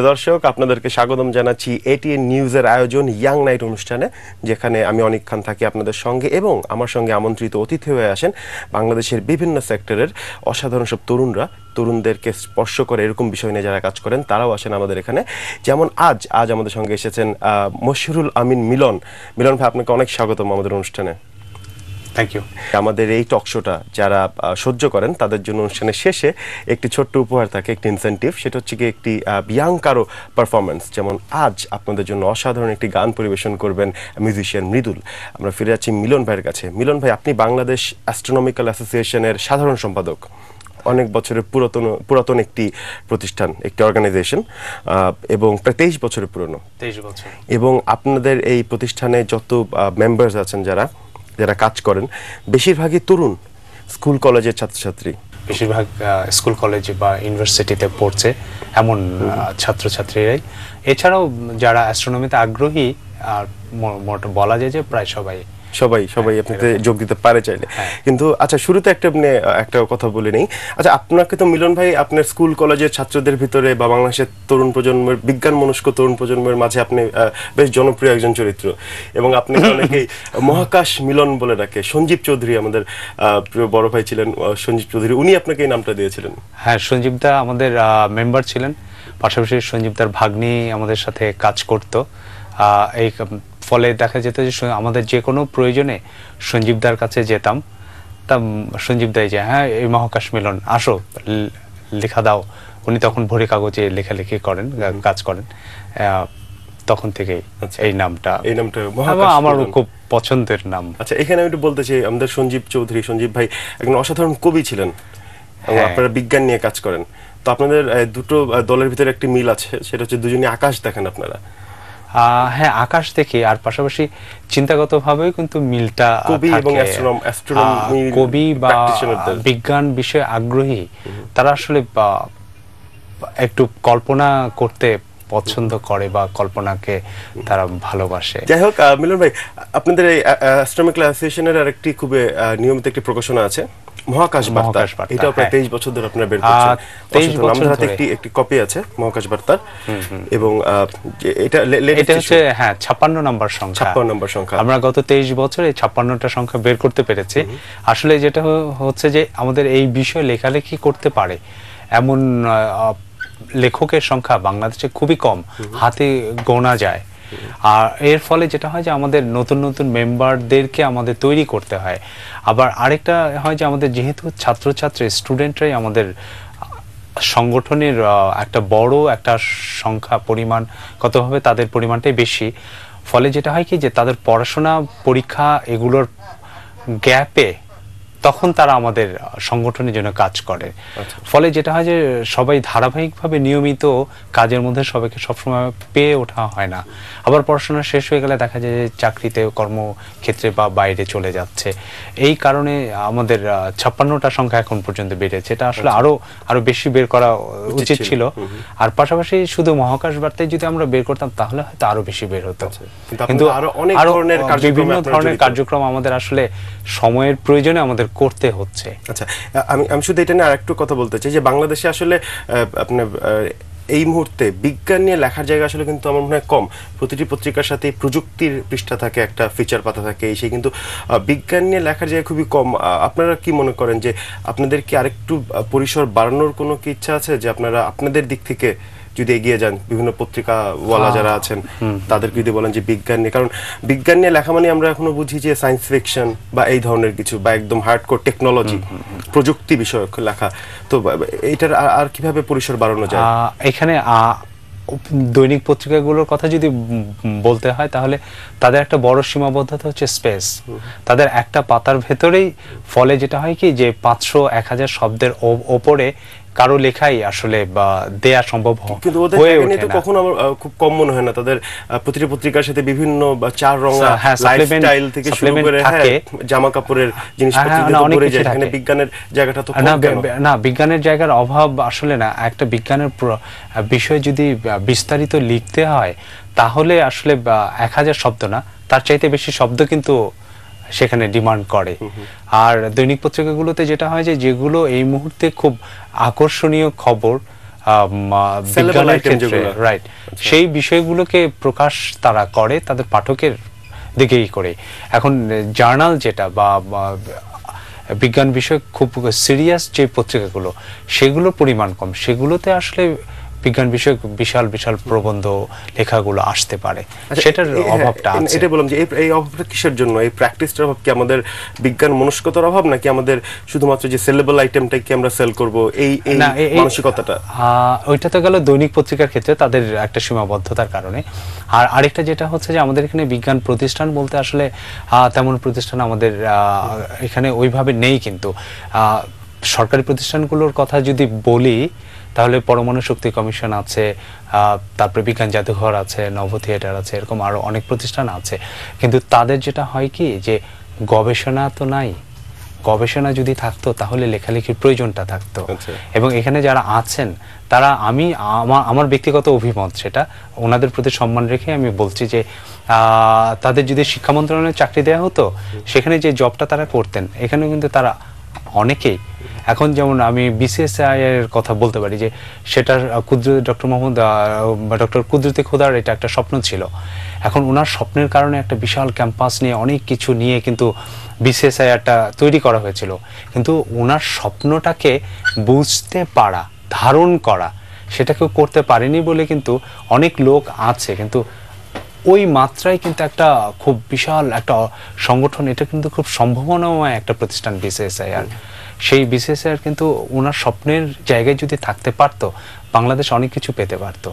প্রিয় দর্শক, আপনাদেরকে স্বাগতম জানাচ্ছি এটিএন নিউজের আয়োজন ইয়াং নাইট অনুষ্ঠানে, যেখানে আমি অনেক খান থাকি আপনাদের সঙ্গে এবং আমার সঙ্গে আমন্ত্রিত অতিথি হয়ে আসেন বাংলাদেশের বিভিন্ন সেক্টরের অসাধারণ সব তরুণরা। তরুণদেরকে স্পর্শ করে এরকম বিষয় নিয়ে যারা কাজ করেন, তারাও আসেন আমাদের এখানে। যেমন আজ আজ আমাদের সঙ্গে এসেছেন মশিরুল আমিন মিলন। মিলন ভাই, আপনাকে অনেক স্বাগতম আমাদের অনুষ্ঠানে। থ্যাংক ইউ আমাদের এই টক শোটা যারা সহ্য করেন তাদের জন্য অনুষ্ঠানের শেষে একটি ছোট্ট উপহার থাকে একটি ইনসেন্টিভ সেটা হচ্ছে কি একটি বিয়াং কারও পারফরমেন্স যেমন আজ আপনাদের জন্য অসাধারণ একটি গান পরিবেশন করবেন মিউজিশিয়ান মৃদুল। আমরা ফিরে যাচ্ছি মিলন ভাইয়ের কাছে। মিলন ভাই আপনি বাংলাদেশ অ্যাস্ট্রোনমিক্যাল অ্যাসোসিয়েশনের সাধারণ সম্পাদক। অনেক বছরের পুরাতন পুরাতন একটি প্রতিষ্ঠান একটি অর্গানাইজেশন এবং প্রায় তেইশ বছরের পুরনো। তেইশ বছর। এবং আপনাদের এই প্রতিষ্ঠানে যত মেম্বার্স আছেন যারা যারা কাজ করেন, বেশিরভাগই তরুণ স্কুল কলেজের ছাত্রছাত্রী। বেশিরভাগ স্কুল কলেজে বা ইউনিভার্সিটিতে পড়ছে এমন ছাত্রছাত্রীরাই। এছাড়াও যারা অ্যাস্ট্রোনমিতে আগ্রহী, আর বলা যায় যে প্রায় সবাই সবাই সবাই আপনাতে যোগ দিতে পারে চাইলে। হ্যাঁ। কিন্তু আচ্ছা শুরুতে একটা আপনি একটা কথা বলে নেই। আচ্ছা আপনাকে তো মিলন ভাই আপনার স্কুল কলেজের ছাত্রদের ভিতরে বা বাংলাদেশের তরুণ প্রজন্মের বিজ্ঞান মনস্ক তরুণ প্রজন্মের মাঝে আপনি বেশ জনপ্রিয় একজন চরিত্র। এবং আপনি অনেকেই মহাকাশ মিলন বলে ডাকে। সঞ্জীব চৌধুরী আমাদের প্রিয় বড় ভাই ছিলেন সঞ্জীব চৌধুরী। উনি আপনাকে এই নামটা দিয়েছিলেন। হ্যাঁ সঞ্জীবদা আমাদের মেম্বার ছিলেন। পাশাপাশি সঞ্জীবদার ভাগ্নি আমাদের সাথে কাজ করত। এই ফলে দেখা যেত যে আমাদের যে কোনো প্রয়োজনে সঞ্জীবদার কাছে যেতাম। তা উম, সঞ্জীবদাই যে হ্যাঁ এই মহাকাশ মিলন আসো লেখা দাও। উনি তখন ভরে কাগজে লেখালেখি করেন কাজ করেন। তখন থেকেই আচ্ছা। এই নামটা। এই নামটা মিলন। খুব পছন্দের নাম। আচ্ছা এখানে আমি একটু বলতে চাই আমাদের সঞ্জীব চৌধুরী সঞ্জীব ভাই একজন অসাধারণ কবি ছিলেন। হ্যাঁ। আপনারা বিজ্ঞান নিয়ে কাজ করেন। তো আপনাদের দুটো দলের ভিতরে একটি মিল আছে সেটা হচ্ছে দুজনে আকাশ দেখেন আপনারা। হ্যাঁ আকাশ দেখে আর পাশাপাশি চিন্তাগতভাবেও কিন্তু মিলটা কবি এবং কবি বা বিজ্ঞান বিষয়ে আগ্রহী তারা আসলে একটু কল্পনা করতে পছন্দ করে বা কল্পনাকে তারা ভালোবাসে। যাই হোক মিলন ভাই আপনাদের এই অ্যাস্ট্রোনমিক্যাল অ্যাসোসিয়েশনের আর একটি খুবই নিয়মিত একটি প্রকাশনা আছে। মহাকাশ বার্তা। এটাও প্রায় হ্যাঁ। তেইশ বছর ধরে আপনারা বের করছেন। আহ, 23 অসাধারণ। বছর আমাদের হাতে একটি একটি কপি আছে মহাকাশ বার্তার। এবং এটা এটা হচ্ছে হ্যাঁ ছাপ্পান্ন নাম্বার সংখ্যা। 56 নম্বর সংখ্যা। আমরা গত তেইশ বছর এই ছাপ্পান্নটা সংখ্যা বের করতে পেরেছি। আসলে যেটা হচ্ছে যে আমাদের এই বিষয়ে লেখালেখি করতে পারে এমন লেখকের সংখ্যা বাংলাদেশে খুবই কম। হাতে গোনা যায়। আর এর ফলে যেটা হয় যে আমাদের নতুন নতুন মেম্বারদেরকে আমাদের তৈরি করতে হয়। আবার আরেকটা হয় যে আমাদের যেহেতু ছাত্রছাত্রী, স্টুডেন্টরাই আমাদের সংগঠনের একটা বড় একটা সংখ্যা পরিমাণ কতভাবে তাদের পরিমাণটাই বেশি। ফলে যেটা হয় কি যে তাদের পড়াশোনা, পরীক্ষা এগুলোর গ্যাপে তখন তারা আমাদের সংগঠনের জন্য কাজ করে। ফলে যেটা হয় যে সবাই ধারাবাহিকভাবে নিয়মিত কাজের মধ্যে সবাইকে সবসময় পেয়ে ওঠা হয় না। আবার পড়াশোনা শেষ হয়ে গেলে দেখা যায় যে চাকরিতে কর্মক্ষেত্রে বা বাইরে চলে যাচ্ছে। এই কারণে আমাদের ছাপ্পান্নটা সংখ্যা এখন পর্যন্ত বেড়েছে। এটা আসলে আরও আরও বেশি বের করা উচিত ছিল। আর পাশাপাশি শুধু মহাকাশ বার্তায় যদি আমরা বের করতাম তাহলে হয়তো আরও বেশি বের হতো। কিন্তু আপনাদের আরও অনেক ধরনের বিভিন্ন ধরনের কার্যক্রম আমাদের আসলে সময়ের প্রয়োজনে আমাদের করতে হচ্ছে। আচ্ছা আমি আমি শুধু এটা নিয়ে আরেকটু কথা বলতে চাই যে বাংলাদেশে আসলে আপনার এই মুহূর্তে বিজ্ঞান নিয়ে লেখার জায়গা আসলে কিন্তু আমার মনে হয় কম। প্রতিটি পত্রিকার সাথে প্রযুক্তির পৃষ্ঠা থাকে, একটা ফিচার পাতা থাকে, এই সেই কিন্তু বিজ্ঞান নিয়ে লেখার জায়গা খুবই কম। আপনারা কি মনে করেন যে আপনাদের কি আরেকটু পরিসর বাড়ানোর কোনো কি ইচ্ছা আছে? যে আপনারা, আপনাদের দিক থেকে যদি এগিয়ে যান বিভিন্ন পত্রিকা ওয়ালা যারা আছেন তাদেরকে যদি বলেন যে বিজ্ঞান নিয়ে কারণ বিজ্ঞান নিয়ে লেখা মানে আমরা এখনও বুঝি যে সায়েন্স ফিকশন বা এই ধরনের কিছু বা একদম হার্ডকোর টেকনোলজি প্রযুক্তি বিষয়ক লেখা। তো এটার আর- কীভাবে পরিসর বাড়ানো যায়? এখানে দৈনিক পত্রিকাগুলোর কথা যদি বলতে হয় তাহলে তাদের একটা বড় সীমাবদ্ধতা হচ্ছে স্পেস তাদের একটা পাতার ভেতরেই ফলে যেটা হয় কি যে পাঁচশো এক হাজার শব্দের ওপরে কারও লেখাই আসলে বা দেয়া সম্ভব কিন্তু ওদের হয়ে তো কখনো আমার খুব কম মনে হয় না। তাদের প্রতিটি পত্রিকার সাথে বিভিন্ন চার রঙা হ্যাঁ, লাইফস্টাইল থেকে শুরু করে হ্যাঁ জামা কাপড়ের জিনিসপত্র হ্যাঁ, যায় এখানে বিজ্ঞানের জায়গাটা তো না বিজ্ঞানের জায়গার অভাব আসলে না। একটা বিজ্ঞানের বিষয়ে যদি বিস্তারিত লিখতে হয় তাহলে আসলে এক হাজার শব্দ না তার চাইতে বেশি শব্দ কিন্তু সেখানে ডিমান্ড করে। আর দৈনিক পত্রিকাগুলোতে যেটা হয় যে যেগুলো এই মুহূর্তে খুব আকর্ষণীয় খবর বিজ্ঞানের ক্ষেত্রে রাইট সেই বিষয়গুলোকে প্রকাশ তারা করে তাদের পাঠকের দিকেই করে। এখন জার্নাল যেটা বা বিজ্ঞান বিষয়ক খুব সিরিয়াস যে পত্রিকাগুলো সেগুলোর পরিমাণ কম। সেগুলোতে আসলে বিজ্ঞান বিষয়ক বিশাল বিশাল প্রবন্ধ লেখাগুলো আসতে পারে। আচ্ছা, সেটার হ্যাঁ, অভাবটা আছে। এটা বললাম যে এই অভাবটা কিসের জন্য? এই প্র্যাকটিসটার অভাব কি আমাদের বিজ্ঞান মনস্কতার অভাব নাকি আমাদের শুধুমাত্র যে সেলেবল আইটেমটাই কি আমরা সেল করব? এই এই মানসিকতাটা। ওইটা তো গেল দৈনিক পত্রিকার ক্ষেত্রে তাদের একটা সীমাবদ্ধতার কারণে। আর আরেকটা যেটা হচ্ছে যে আমাদের এখানে বিজ্ঞান প্রতিষ্ঠান বলতে আসলে তেমন প্রতিষ্ঠান আমাদের আহ, এখানে ওইভাবে নেই কিন্তু। আহ, সরকারি প্রতিষ্ঠানগুলোর কথা যদি বলি তাহলে পরমাণু শক্তি কমিশন আছে তারপরে বিজ্ঞান জাদুঘর আছে নভ থিয়েটার আছে এরকম আরও অনেক প্রতিষ্ঠান আছে। কিন্তু তাদের যেটা হয় কি যে গবেষণা তো নাই। গবেষণা যদি থাকতো তাহলে লেখালেখির প্রয়োজনটা থাকতো। আচ্ছা। এবং এখানে যারা আছেন তারা আমি আমার আমার ব্যক্তিগত অভিমত সেটা ওনাদের প্রতি সম্মান রেখে আমি বলছি যে তাদের যদি শিক্ষা মন্ত্রণালয়ে চাকরি দেওয়া হতো সেখানে যে জবটা তারা করতেন এখানেও কিন্তু তারা অনেকেই। এখন যেমন আমি বিসিএসআই এর কথা বলতে পারি যে, সেটার কুদরত ডক্টর মোহাম্মদ ডক্টর কুদরতি খোদার এটা একটা স্বপ্ন ছিল। এখন ওনার স্বপ্নের কারণে একটা বিশাল ক্যাম্পাস নিয়ে অনেক কিছু নিয়ে কিন্তু বিসিএসআই বিসিএসআইআরটা তৈরি করা হয়েছিল। কিন্তু ওনার স্বপ্নটাকে বুঝতে পারা, ধারণ করা, সেটা কেউ করতে পারেনি বলে কিন্তু অনেক লোক আছে। কিন্তু ওই মাত্রায় কিন্তু একটা খুব বিশাল একটা সংগঠন এটা কিন্তু খুব সম্ভাবনাময় একটা প্রতিষ্ঠান বিসিএসআইআর সেই বিসিএসআইআর কিন্তু ওনার স্বপ্নের জায়গায় যদি থাকতে পারতো বাংলাদেশ অনেক কিছু পেতে পারতো।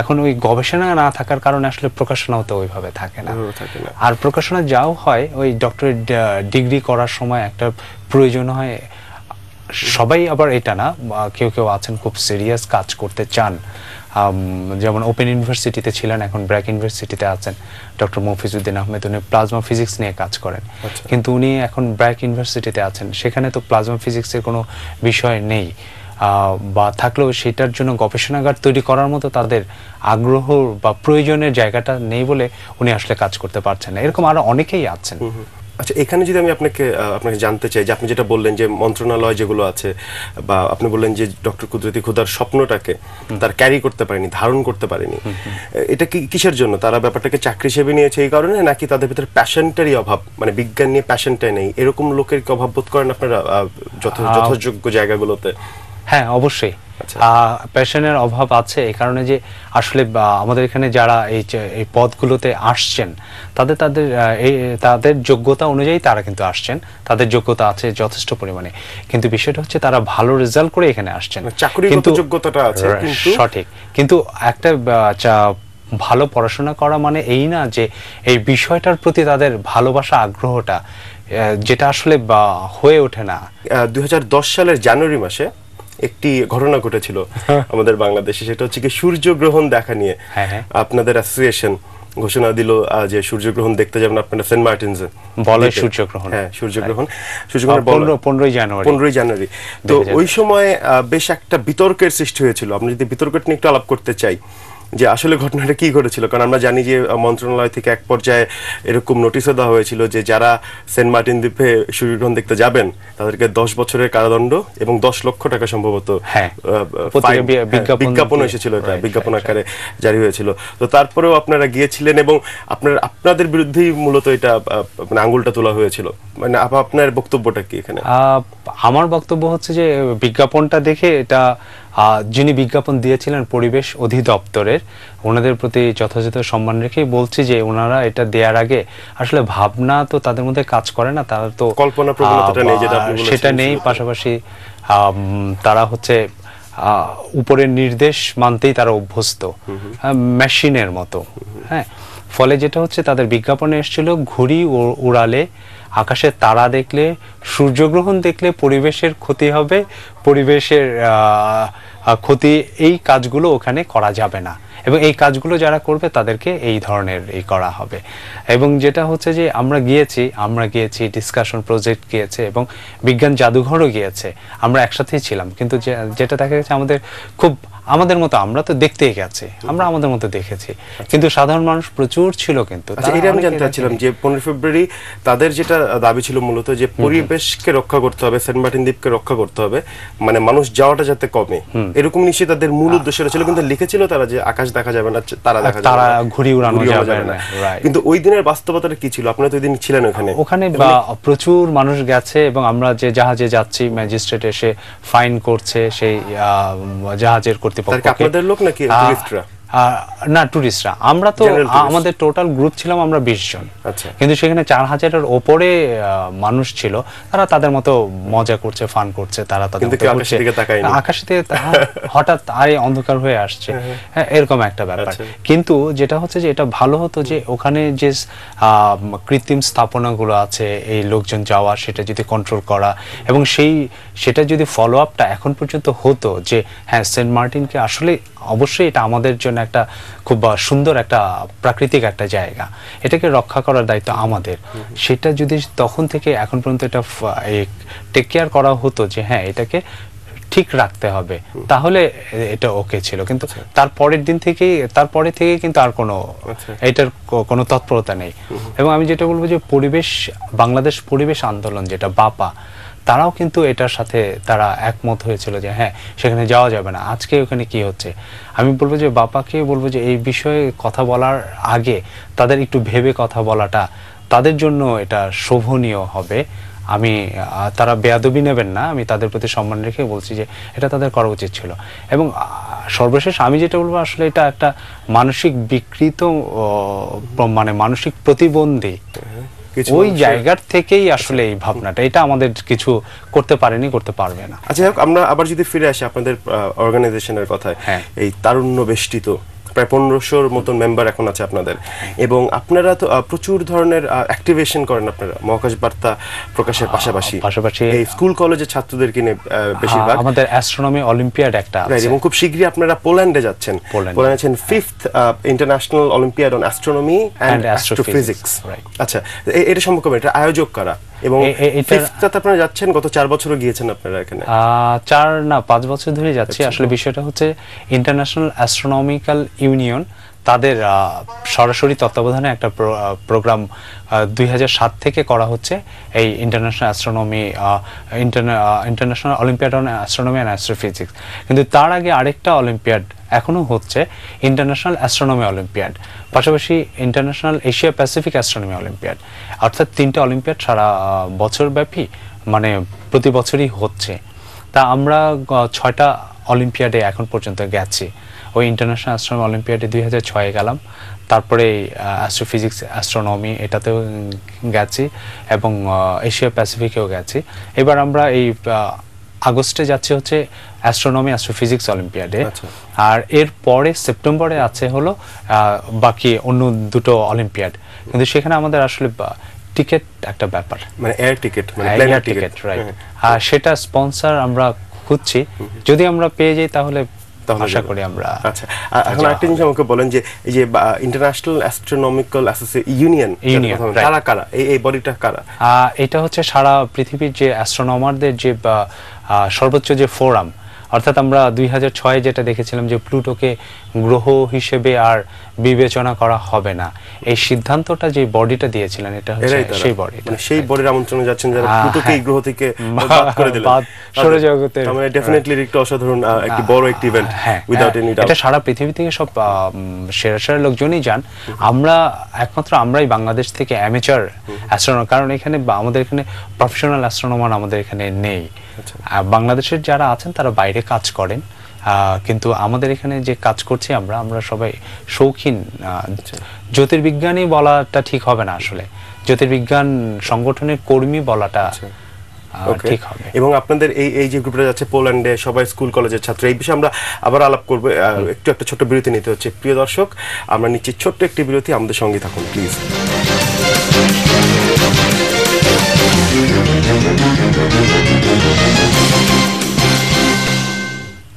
এখন ওই গবেষণা না থাকার কারণে আসলে প্রকাশনাও তো ওইভাবে থাকে না। আর প্রকাশনা যাও হয় ওই ডক্টরেট ডিগ্রি করার সময় একটা প্রয়োজন হয়। সবাই আবার এটা না কেউ কেউ আছেন খুব সিরিয়াস কাজ করতে চান। যেমন ওপেন ইউনিভার্সিটিতে ছিলেন এখন ব্র্যাক ইউনিভার্সিটিতে আছেন ডক্টর মফিজউদ্দিন আহমেদ। উনি প্লাজমা ফিজিক্স নিয়ে কাজ করেন। আচ্ছা। কিন্তু উনি এখন ব্র্যাক ইউনিভার্সিটিতে আছেন। সেখানে তো প্লাজমা ফিজিক্সের কোনো বিষয় নেই। বা থাকলেও সেটার জন্য গবেষণাগার তৈরি করার মতো তাদের আগ্রহ বা প্রয়োজনের জায়গাটা নেই বলে উনি আসলে কাজ করতে পারছেন না। এরকম আরও অনেকেই আছেন। আচ্ছা এখানে যদি আমি আপনাকে আপনাকে জানতে চাই যে আপনি যেটা বললেন যে মন্ত্রণালয় যেগুলো আছে বা আপনি বললেন যে ডক্টর কুদরতি খুদার স্বপ্নটাকে তার ক্যারি করতে পারেনি ধারণ করতে পারেনি। এটা কি কিসের জন্য? তারা ব্যাপারটাকে চাকরি হিসেবে নিয়েছে এই কারণে নাকি তাদের ভিতরে প্যাশনটারই অভাব? মানে বিজ্ঞান নিয়ে প্যাশনটাই নেই। এরকম লোকের কি অভাব বোধ করেন আপনারা যথাযোগ্য জায়গাগুলোতে? হ্যাঁ অবশ্যই। প্যাশনের অভাব আছে এই কারণে যে আসলে আমাদের এখানে যারা এই এই পদগুলোতে আসছেন তাদের তাদের এই তাদের যোগ্যতা অনুযায়ী তারা কিন্তু আসছেন। তাদের যোগ্যতা আছে যথেষ্ট পরিমাণে। কিন্তু বিষয়টা হচ্ছে তারা ভালো রেজাল্ট করে এখানে আসছেন। মানে চাকরিগত যোগ্যতাটা আছে, সঠিক। কিন্তু একটা ভালো পড়াশোনা করা মানে এই না যে এই বিষয়টার প্রতি তাদের ভালোবাসা আগ্রহটা যেটা আসলে হয়ে ওঠে না। দুই হাজার দশ সালের জানুয়ারি মাসে একটি ঘটনা ঘটেছিল আমাদের বাংলাদেশে। সেটা হচ্ছে কি সূর্যগ্রহণ দেখা নিয়ে হ্যাঁ, হ্যাঁ। আপনাদের অ্যাসোসিয়েশন ঘোষণা দিল যে যে সূর্যগ্রহণ দেখতে যাবেন আপনারা সেন্ট মার্টিনসে বলে সূর্য সূর্যগ্রহণ। হ্যাঁ সূর্যগ্রহণ। সূর্যগ্রহণ পনেরো পনেরোই জানুয়ারি। পনেরোই জানুয়ারি। তো ওই সময় আহ, বেশ একটা বিতর্কের সৃষ্টি হয়েছিল। আপনি যদি বিতর্কটা নিয়ে একটু আলাপ করতে চাই যে আসলে ঘটনাটা কি ঘটেছিল? কারণ আমরা জানি যে মন্ত্রণালয় থেকে এক পর্যায়ে এরকম নোটিশও দেওয়া হয়েছিল যে যারা সেন্ট মার্টিন দ্বীপে সূর্যগ্রহণ দেখতে যাবেন তাদেরকে দশ বছরের কারাদণ্ড এবং দশ লক্ষ টাকা সম্ভবত হ্যাঁ। হ্যাঁ, বিজ্ঞাপন এসেছিল এটা বিজ্ঞাপন আকারে জারি হয়েছিল। তো তারপরেও আপনারা গিয়েছিলেন এবং আপনার আপনাদের বিরুদ্ধেই মূলত এটা মানে আঙ্গুলটা তোলা হয়েছিল। মানে আপ- আপনার বক্তব্যটা কি এখানে? আমার বক্তব্য হচ্ছে যে বিজ্ঞাপনটা দেখে এটা যিনি বিজ্ঞাপন দিয়েছিলেন পরিবেশ অধিদপ্তরের ওনাদের প্রতি যথাযথ সম্মান রেখেই বলছি যে ওনারা এটা দেওয়ার আগে আসলে ভাবনা তো তাদের মধ্যে কাজ করে না তারা তো কল্পনা সেটা নেই পাশাপাশি তারা হচ্ছে আহ, উপরের নির্দেশ মানতেই তারা অভ্যস্ত মেশিনের মতো হ্যাঁ। ফলে যেটা হচ্ছে তাদের বিজ্ঞাপনে এসেছিল ঘুড়ি উড়ালে আকাশে তারা দেখলে, সূর্যগ্রহণ দেখলে পরিবেশের ক্ষতি হবে, পরিবেশের ক্ষতি, এই কাজগুলো ওখানে করা যাবে না। এবং এই কাজগুলো যারা করবে, তাদেরকে এই ধরনের এই করা হবে। এবং যেটা হচ্ছে যে, আমরা গিয়েছি আমরা গিয়েছি ডিসকাশন প্রজেক্ট গিয়েছে, এবং বিজ্ঞান জাদুঘরও গিয়েছে। আমরা একসাথেই ছিলাম, কিন্তু যেটা দেখা গেছে, আমাদের খুব আমাদের মতো আমরা তো দেখতেই গেছি আমরা আমাদের মতো দেখেছি। কিন্তু সাধারণ মানুষ প্রচুর ছিল কিন্তু আচ্ছা এটা আমি জানতে চাচ্ছিলাম যে পনেরো ফেব্রুয়ারি তাদের যেটা দাবি ছিল মূলত যে পরিবেশকে রক্ষা করতে হবে সেন্ট মার্টিন দ্বীপকে রক্ষা করতে হবে মানে মানুষ যাওয়াটা যাতে কমে। এরকম নিশ্চয়ই তাদের মূল উদ্দেশ্যটা ছিল কিন্তু লিখেছিল তারা যে আকাশ দেখা যাবে না তারা দেখা যাবে তারা ঘুড়ি উড়ানো যাবে না, কিন্তু ওই দিনের বাস্তবতাটা কি ছিল? আপনারা তো ওই দিন ছিলেন ওখানে। ওখানে বা প্রচুর মানুষ গেছে এবং আমরা যে জাহাজে যাচ্ছি ম্যাজিস্ট্রেট এসে ফাইন করছে সেই জাহাজের তার কি কর্তৃপক্ষকে আপনাদের লোক নাকি টুরিস্টরা না টুরিস্টরা আমরা তো আমাদের টোটাল গ্রুপ ছিলাম আমরা বিশ জন। আচ্ছা। কিন্তু সেখানে চার হাজারের ওপরে মানুষ ছিল। তারা তাদের মতো মজা করছে ফান করছে তারা তাদের আকাশের দিকে হঠাৎ আরে অন্ধকার হয়ে আসছে। হ্যাঁ, এরকম একটা ব্যাপার। আচ্ছা। কিন্তু যেটা হচ্ছে যে এটা ভালো হতো যে ওখানে যে আহ, কৃত্রিম স্থাপনাগুলো আছে এই লোকজন যাওয়া সেটা যদি কন্ট্রোল করা। এবং সেই সেটা যদি ফলো আপটা এখন পর্যন্ত হতো যে হ্যাঁ সেন্ট মার্টিনকে আসলে অবশ্যই এটা আমাদের জন্য একটা খুব সুন্দর একটা প্রাকৃতিক একটা জায়গা। এটাকে রক্ষা করার দায়িত্ব আমাদের। সেটা যদি তখন থেকে এখন পর্যন্ত এটা টেক কেয়ার করা হতো যে হ্যাঁ এটাকে ঠিক রাখতে হবে তাহলে এটা ওকে ছিল। কিন্তু তার পরের দিন থেকে তারপরে থেকে কিন্তু আর কোনো আচ্ছা। এটার কোনো তৎপরতা নেই। এবং আমি যেটা বলব যে পরিবেশ বাংলাদেশ পরিবেশ আন্দোলন যেটা বাপা তারাও কিন্তু এটার সাথে তারা একমত হয়েছিল যে হ্যাঁ সেখানে যাওয়া যাবে না। আজকে ওখানে কি হচ্ছে? আমি বলব যে বাপাকে বলব যে এই বিষয়ে কথা বলার আগে তাদের একটু ভেবে কথা বলাটা তাদের জন্য এটা শোভনীয় হবে। আমি তারা বেয়াদবি নেবেন না। আমি তাদের প্রতি সম্মান রেখে বলছি যে এটা তাদের করা উচিত ছিল। এবং সর্বশেষ আমি যেটা বলব আসলে এটা একটা মানসিক বিকৃত মানে মানসিক প্রতিবন্ধী। কিছু ওই জায়গার থেকেই আসলে এই ভাবনাটা এটা আমাদের কিছু করতে পারেনি করতে পারবে না আচ্ছা আমরা আবার যদি ফিরে আসি আপনাদের অর্গানাইজেশনের কথায় হ্যাঁ। এই তারুণ্য বেষ্টিত প্রায় পনেরোশোর মতন মেম্বার এখন আছে আপনাদের। এবং আপনারা তো প্রচুর ধরনের অ্যাক্টিভেশন করেন আপনারা মহাকাশ বার্তা প্রকাশের পাশাপাশি। পাশাপাশি এই স্কুল কলেজের ছাত্রদেরকে নিয়ে বেশিরভাগ। আমাদের অ্যাস্ট্রোনমি অলিম্পিয়াড একটা আছে। এবং খুব শীঘ্রই আপনারা পোল্যান্ডে যাচ্ছেন। পোল্যান্ডে। আছেন fifth international olympiad on astronomy and astrophysics আচ্ছা এটা সম্পর্কে এটা আয়োজক কারা? এবং ফিফথটাতে আপনারা যাচ্ছেন গত চার বছরও গিয়েছেন আপনারা এখানে আহ, চার না পাঁচ বছর ধরে যাচ্ছি আচ্ছা। আসলে বিষয়টা হচ্ছে ইন্টারন্যাশনাল অ্যাস্ট্রোনমিক্যাল ইউনিয়ন তাদের সরাসরি তত্ত্বাবধানে একটা প্রোগ্রাম দুই থেকে করা হচ্ছে। এই international astronomy international olympiad on astronomy and astrophysics. কিন্তু তার আগে আরেকটা অলিম্পিয়াড এখনও হচ্ছে ইন্টারন্যাশনাল অ্যাস্ট্রোনমি অলিম্পিয়াড, পাশাপাশি international Asia Pacific astronomy olympiad. অর্থাৎ তিনটা অলিম্পিয়াড সারা বছরব্যাপী মানে প্রতি বছরই হচ্ছে। তা আমরা ছয়টা অলিম্পিয়াডে এখন পর্যন্ত গেছি। ওই ইন্টারন্যাশনাল অ্যাস্ট্রোনমি অলিম্পিয়াডে দুই হাজার ছয়ে গেলাম। তারপরে অ্যাস্ট্রোফিজিক্স অ্যাস্ট্রোনমি এটাতেও গেছি এবং এশিয়া প্যাসিফিকেও গেছি। এবার আমরা এই আগস্টে যাচ্ছি হচ্ছে অ্যাস্ট্রোনমি অ্যাস্ট্রোফিজিক্স অলিম্পিয়াডে। আর এর পরে সেপ্টেম্বরে আছে হলো বাকি অন্য দুটো অলিম্পিয়াড কিন্তু সেখানে আমাদের আসলে টিকিট একটা ব্যাপার। মানে এয়ার টিকিট মানে এয়ার টিকিট টিকিট রাইট আর সেটা স্পন্সর আমরা খুঁজছি। যদি আমরা পেয়ে যাই তাহলে আশা করি আমরা আচ্ছা এখন একটা জিনিস আমাকে বলেন যে এই যে ইন্টারন্যাশনাল অ্যাস্ট্রোনমিক্যাল ইউনিয়ন কারা কারা? এই বডিটা কারা? এটা হচ্ছে সারা পৃথিবীর যে অ্যাস্ট্রোনমারদের যে সর্বোচ্চ যে ফোরাম অর্থাৎ আমরা দুই হাজার ছয় যেটা দেখেছিলাম যে প্লুটোকে গ্রহ হিসেবে আর বিবেচনা করা হবে না। এই সিদ্ধান্তটা যে বডিটা দিয়েছিলেন এটা হচ্ছে সেই বডি মানে সেই বডির আমন্ত্রণে যাচ্ছেন যারা প্লুটোকে হ্যাঁ। গ্রহ থেকে বাদ করে দিলেন। সৌরজগতের- তার মানে ডেফিনেটলি একটা অসাধারণ একটি বড় একটি ইভেন্ট হ্যাঁ উইদাউট হ্যাঁ, এনি এটা সারা পৃথিবী থেকে সব সেরা সেরা লোকজনই যান। আমরা একমাত্র আমরাই বাংলাদেশ থেকে অ্যামেচার অ্যাস্ট্রোনমার কারণ এখানে আমাদের এখানে প্রফেশনাল অ্যাস্ট্রোনমার আমাদের এখানে নেই। আচ্ছা। বাংলাদেশের যারা আছেন তারা বাইরে কাজ করেন। কিন্তু আমাদের এখানে যে কাজ করছি আমরা আমরা সবাই শৌখিন আচ্ছা। জ্যোতির্বিজ্ঞানী বলাটা ঠিক হবে না আসলে। জ্যোতির্বিজ্ঞান সংগঠনের কর্মী বলাটা আহ, ঠিক হবে। এবং আপনাদের এই এই যে গ্রুপটা যাচ্ছে পোল্যান্ডে সবাই স্কুল কলেজের ছাত্র এই বিষয়ে আমরা আবার আলাপ করব। একটু একটা ছোট্ট বিরতি নিতে হচ্ছে। প্রিয় দর্শক আমরা নিচ্ছি ছোট্ট একটি বিরতি আমাদের সঙ্গে থাকুন প্লিজ প্রিয়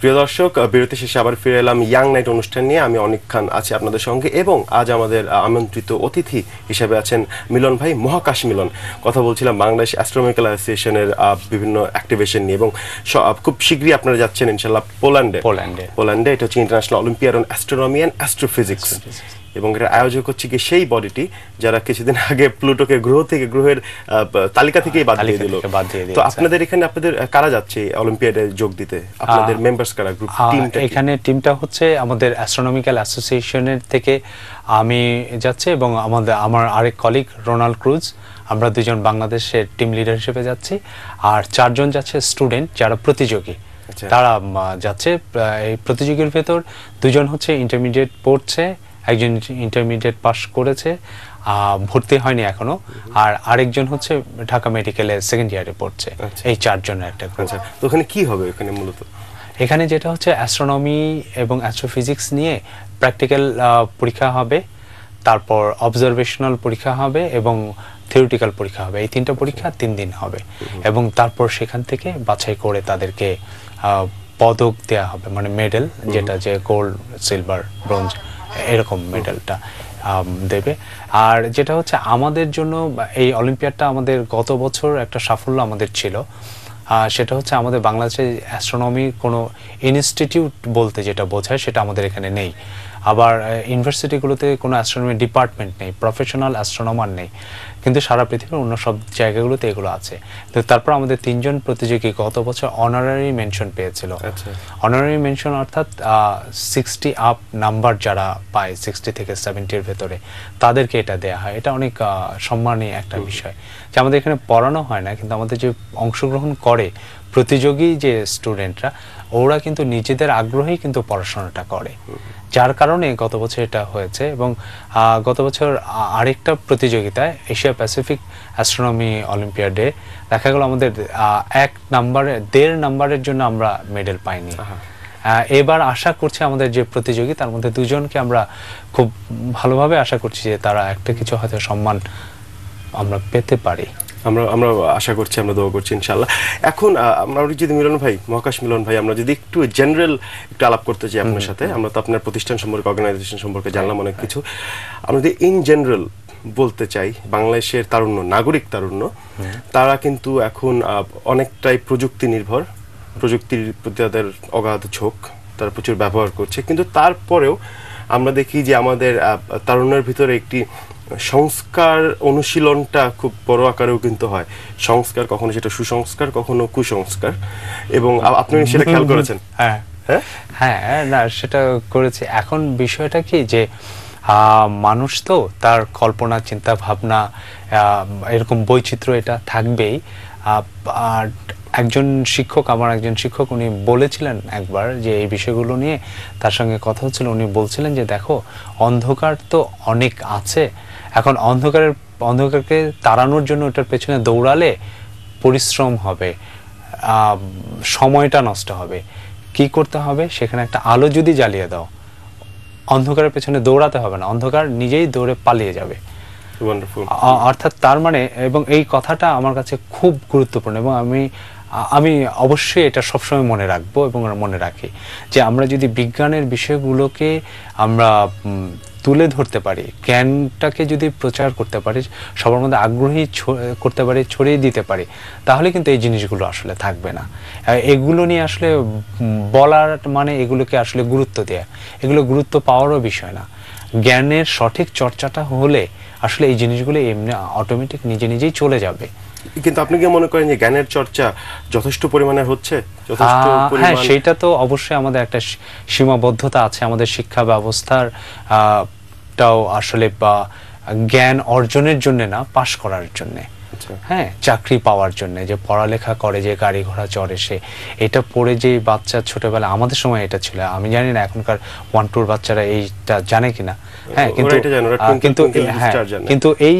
প্রিয় দর্শক বিরতি শেষে আবার ফিরে এলাম ইয়াং নাইট অনুষ্ঠান নিয়ে। আমি অনেক খান আছি আপনাদের সঙ্গে এবং আজ আমাদের আমন্ত্রিত অতিথি হিসেবে আছেন মিলন ভাই মহাকাশ মিলন। কথা বলছিলাম বাংলাদেশ অ্যাস্ট্রোনমিক্যাল অ্যাসোসিয়েশনের বিভিন্ন অ্যাক্টিভেশন নিয়ে এবং খুব শীঘ্রই আপনারা যাচ্ছেন ইনশাল্লাহ পোল্যান্ডে। পোল্যান্ডে। পোল্যান্ডে এটা হচ্ছে international olympiad on astronomy and astrophysics এবং এটা আয়োজক হচ্ছে কি সেই বডিটি যারা কিছুদিন আগে প্লুটোকে গ্রহ থেকে গ্রহের তালিকা থেকেই বাদ দিয়ে দিল। থেকে তো আপনাদের এখানে আপনাদের কারা যাচ্ছে অলিম্পিয়াডে যোগ দিতে? আপনাদের মেম্বার্স কারা? গ্রুপ টিমটা এখানে টিমটা হচ্ছে আমাদের অ্যাস্ট্রোনমিক্যাল অ্যাসোসিয়েশনের থেকে আমি যাচ্ছি এবং আমাদের আমার আরেক কলিগ রোনাল্ড ক্রুজ আমরা দুজন বাংলাদেশের টিম লিডার হিসেবে যাচ্ছি। আর চারজন যাচ্ছে স্টুডেন্ট যারা প্রতিযোগী। আচ্ছা। তারা যাচ্ছে এই প্রতিযোগীর ভেতর দুজন হচ্ছে ইন্টারমিডিয়েট পড়ছে একজন ইন্টারমিডিয়েট পাস করেছে ভর্তি হয়নি এখনও। আর আরেকজন হচ্ছে ঢাকা মেডিকেলের সেকেন্ড ইয়ারে পড়ছে। আচ্ছা। এই চারজনের একটা আচ্ছা ওখানে কি হবে ওখানে মূলত? এখানে যেটা হচ্ছে অ্যাস্ট্রোনমি এবং অ্যাস্ট্রোফিজিক্স নিয়ে প্র্যাকটিক্যাল পরীক্ষা হবে তারপর অবজারভেশনাল পরীক্ষা হবে এবং থিওরিটিক্যাল পরীক্ষা হবে। এই তিনটা পরীক্ষা তিন দিন হবে। এবং তারপর সেখান থেকে বাছাই করে তাদেরকে পদক দেয়া হবে মানে মেডেল যেটা যে গোল্ড সিলভার ব্রোঞ্জ এরকম মেডেলটা দেবে। আর যেটা হচ্ছে আমাদের জন্য, এই অলিম্পিয়াডটা আমাদের গত বছর একটা সাফল্য আমাদের ছিল। সেটা হচ্ছে আমাদের বাংলাদেশে অ্যাস্ট্রোনমি কোনো ইনস্টিটিউট বলতে যেটা বোঝায় সেটা আমাদের এখানে নেই। আবার ইউনিভার্সিটিগুলোতে কোনো অ্যাস্ট্রোনমি ডিপার্টমেন্ট নেই প্রফেশনাল অ্যাস্ট্রোনমার নেই। কিন্তু সারা পৃথিবীর অন্য সব জায়গাগুলোতে এগুলো আছে। তো তারপর আমাদের তিনজন প্রতিযোগী গত বছর অনারারি মেনশন পেয়েছিল। আচ্ছা। অনারারি মেনশন অর্থাৎ সিক্সটি আপ নাম্বার যারা পায় সিক্সটি থেকে সেভেন্টির ভেতরে তাদেরকে এটা দেয়া হয়। এটা অনেক আহ, সম্মানী একটা বিষয়। যে আমাদের এখানে পড়ানো হয় না কিন্তু আমাদের যে অংশগ্রহণ করে প্রতিযোগী যে স্টুডেন্টরা ওরা কিন্তু নিজেদের আগ্রহেই কিন্তু পড়াশোনাটা করে। যার কারণে গত বছর এটা হয়েছে এবং গত বছর আরেকটা প্রতিযোগিতায় এশিয়া প্যাসিফিক অ্যাস্ট্রোনমি অলিম্পিয়াডে দেখা গেল আমাদের এক নাম্বারে দেড় নাম্বারের জন্য আমরা মেডেল পাইনি। এবার আশা করছি আমাদের যে প্রতিযোগী তার মধ্যে দুজনকে আমরা খুব ভালোভাবে আশা করছি যে তারা একটা কিছু হয়তো সম্মান আমরা পেতে পারি। আমরা আমরা আশা করছি আমরা দোয়া করছি ইনশাল্লাহ এখন আমরা যদি মিলন ভাই মহাকাশ মিলন ভাই আমরা যদি একটু জেনারেল একটু আলাপ করতে চাই আপনার সাথে আমরা তো আপনার প্রতিষ্ঠান সম্পর্কে অর্গানাইজেশন সম্পর্কে জানলাম অনেক কিছু। আমরা যদি ইন জেনারেল বলতে চাই বাংলাদেশের তারুণ্য নাগরিক তারুণ্য তারা কিন্তু এখন অনেকটাই প্রযুক্তি নির্ভর প্রযুক্তির প্রতি তাদের অগাধ ঝোঁক তারা প্রচুর ব্যবহার করছে। কিন্তু তারপরেও আমরা দেখি যে আমাদের তারুণ্যের ভিতরে একটি সংস্কার অনুশীলনটা খুব বড় আকারেও কিন্তু হয়। সংস্কার কখনো সেটা সুসংস্কার কখনো কুসংস্কার। এবং আপনি সেটা খেয়াল করেছেন? হ্যাঁ। হ্যাঁ? হ্যাঁ না সেটা করেছি। এখন বিষয়টা কি যে মানুষ তো তার কল্পনা চিন্তা ভাবনা এরকম বৈচিত্র্য এটা থাকবেই। আহ, আর একজন শিক্ষক আমার একজন শিক্ষক উনি বলেছিলেন একবার যে এই বিষয়গুলো নিয়ে তার সঙ্গে কথা হচ্ছিল। উনি বলছিলেন যে দেখো অন্ধকার তো অনেক আছে এখন অন্ধকারের অন্ধকারকে তাড়ানোর জন্য ওটার পেছনে দৌড়ালে পরিশ্রম হবে সময়টা নষ্ট হবে। কি করতে হবে? সেখানে একটা আলো যদি জ্বালিয়ে দাও অন্ধকারের পেছনে দৌড়াতে হবে না অন্ধকার নিজেই দৌড়ে পালিয়ে যাবে। অর্থাৎ তার মানে এবং এই কথাটা আমার কাছে খুব গুরুত্বপূর্ণ এবং আমি আমি অবশ্যই এটা সবসময় মনে রাখব এবং মনে রাখি যে আমরা যদি বিজ্ঞানের বিষয়গুলোকে আমরা তুলে ধরতে পারি জ্ঞানটাকে যদি প্রচার করতে পারি সবার মধ্যে আগ্রহী করতে পারি ছড়িয়ে দিতে পারি তাহলে কিন্তু এই জিনিসগুলো আসলে থাকবে না। এগুলো নিয়ে আসলে বলার মানে এগুলোকে আসলে গুরুত্ব দেয়া। এগুলো গুরুত্ব পাওয়ারও বিষয় না। জ্ঞানের সঠিক চর্চাটা হলে আসলে এই জিনিসগুলো এমনি অটোমেটিক নিজে নিজেই চলে যাবে। কিন্তু আপনি কি মনে করেন যে জ্ঞানের চর্চা যথেষ্ট পরিমাণে হচ্ছে? হ্যাঁ সেটা তো অবশ্যই আমাদের একটা সীমাবদ্ধতা আছে আমাদের শিক্ষা ব্যবস্থার আহ, টাও আসলে বা জ্ঞান অর্জনের জন্য না পাশ করার জন্য। আচ্ছা। হ্যাঁ চাকরি পাওয়ার জন্য যে পড়ালেখা করে যে গাড়ি ঘোড়া চড়ে সে এটা পড়ে যে বাচ্চা ছোটবেলা আমাদের সময় এটা ছিল। আমি জানি না এখনকার ওয়ান টুর বাচ্চারা এইটা জানে কিনা। হ্যাঁ কিন্তু কিন্তু হ্যাঁ কিন্তু এই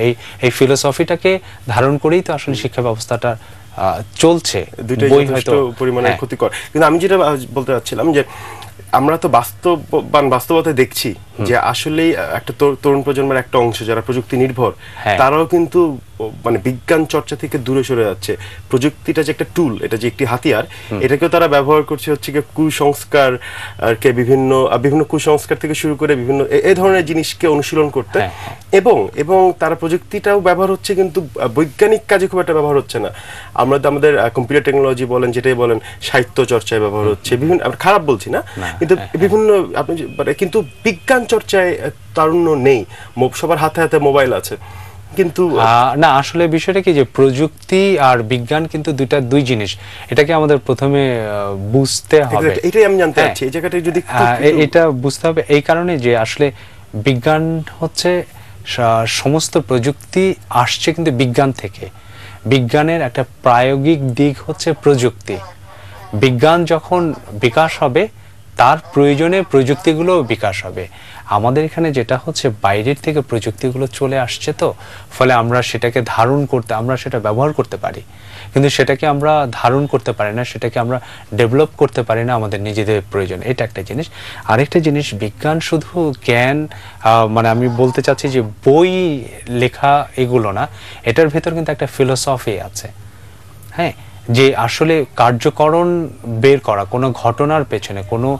এই এই ফিলোসফিটাকে ধারণ করেই তো আসলে শিক্ষা ব্যবস্থাটা আহ, চলছে। দুইটাই যথেষ্ট পরিমাণে হ্যাঁ, ক্ষতিকর। কিন্তু আমি যেটা বলতে চাচ্ছিলাম যে আমরা তো বাস্তবান বাস্তবতা দেখছি যে আসলেই একটা তরু- তরুণ প্রজন্মের একটা অংশ যারা প্রযুক্তি নির্ভর হ্যাঁ। তারাও কিন্তু মানে বিজ্ঞান চর্চা থেকে দূরে সরে যাচ্ছে। প্রযুক্তিটা যে একটা টুল এটা যে একটি হাতিয়ার এটাকেও তারা ব্যবহার করছে হচ্ছে কুসংস্কার কে বিভিন্ন বিভিন্ন কুসংস্কার থেকে শুরু করে বিভিন্ন এ- এই ধরনের জিনিসকে অনুশীলন করতে। হ্যাঁ, হ্যাঁ। এবং এবং তারা প্রযুক্তিটাও ব্যবহার হচ্ছে কিন্তু বৈজ্ঞানিক কাজে খুব একটা ব্যবহার হচ্ছে না। আমরা তো আমাদের কম্পিউটার টেকনোলজি বলেন যেটাই বলেন সাহিত্য চর্চায় ব্যবহার হচ্ছে। বিভিন্ন আমরা খারাপ বলছি না কিন্তু হ্যাঁ। বিভিন্ন আপনি মানে কিন্তু বিজ্ঞান চর্চায় তারুণ্য নেই। সবার হাতে হাতে মোবাইল আছে। কিন্তু না আসলে বিষয়টা কি যে প্রযুক্তি আর বিজ্ঞান কিন্তু দুইটা দুই জিনিস। এটাকে আমাদের প্রথমে বুঝতে হবে। এটাই আমি জানতে হ্যাঁ। চাচ্ছি। এই জায়গাটায় যদি এটা বুঝতে হবে এই কারণে যে আসলে বিজ্ঞান হচ্ছে সমস্ত প্রযুক্তি আসছে কিন্তু বিজ্ঞান থেকে। বিজ্ঞানের একটা প্রায়োগিক দিক হচ্ছে প্রযুক্তি। বিজ্ঞান যখন বিকাশ হবে তার প্রয়োজনে প্রযুক্তিগুলো বিকাশ হবে। আমাদের এখানে যেটা হচ্ছে বাইরের থেকে প্রযুক্তিগুলো চলে আসছে তো, ফলে আমরা সেটাকে ধারণ করতে, আমরা সেটা ব্যবহার করতে পারি। কিন্তু সেটাকে আমরা ধারণ করতে পারি না, সেটাকে আমরা ডেভেলপ করতে পারি না আমাদের নিজেদের প্রয়োজন। এটা একটা জিনিস। আরেকটা জিনিস, বিজ্ঞান শুধু জ্ঞান মানে আমি বলতে চাচ্ছি যে বই, লেখা এগুলো না, এটার ভেতর কিন্তু একটা ফিলোসফি আছে। হ্যাঁ? যে আসলে কার্যকরণ বের করা, কোনো ঘটনার পেছনে, কোনো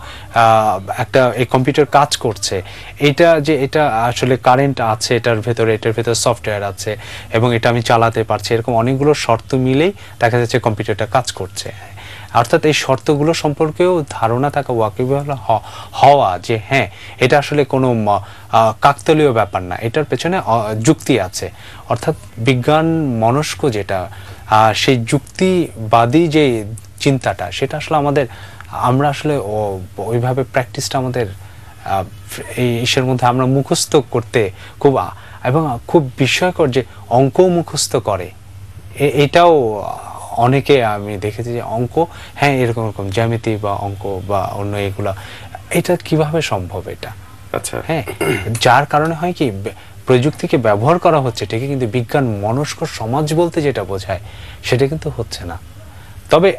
একটা, এই কম্পিউটার কাজ করছে, এটা যে এটা আসলে কারেন্ট আছে, এটার ভেতরে এটার ভেতরে সফটওয়্যার আছে এবং এটা আমি চালাতে পারছি, এরকম অনেকগুলো শর্ত মিলেই দেখা যাচ্ছে কম্পিউটারটা কাজ করছে। অর্থাৎ এই শর্তগুলো সম্পর্কেও ধারণা থাকা ওয়াকিবহাল হওয়া যে হ্যাঁ এটা আসলে কোনো কাকতালীয় ব্যাপার না। এটার পেছনে যুক্তি আছে। অর্থাৎ বিজ্ঞান মনস্ক যেটা সেই যুক্তিবাদী যে চিন্তাটা, সেটা আসলে আমাদের, আমরা আসলে ওইভাবে প্র্যাকটিসটা আমাদের এই ইসের মধ্যে আমরা মুখস্থ করতে খুব এবং খুব বিস্ময়কর যে অঙ্কও মুখস্থ করে। এটাও অনেকে আমি দেখেছি যে অঙ্ক হ্যাঁ এরকম এরকম জ্যামিতি বা অঙ্ক বা অন্য এগুলা এটা কীভাবে সম্ভব এটা? আচ্ছা। হ্যাঁ যার কারণে হয় কি প্রযুক্তিকে ব্যবহার করা হচ্ছে ঠিকই কিন্তু বিজ্ঞান মনস্ক সমাজ বলতে যেটা বোঝায় সেটা কিন্তু হচ্ছে না। তবে